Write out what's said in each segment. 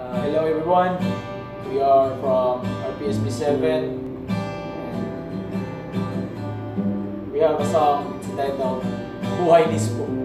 Uh, hello everyone. We are from RPSB 7. We have a song. Entitled Buhay Nispo.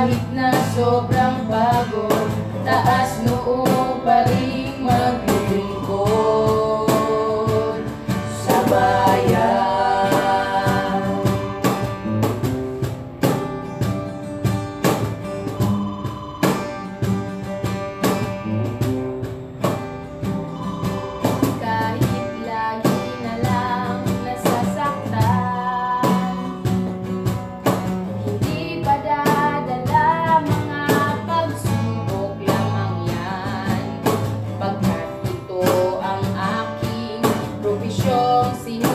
kahit na sobra yo sin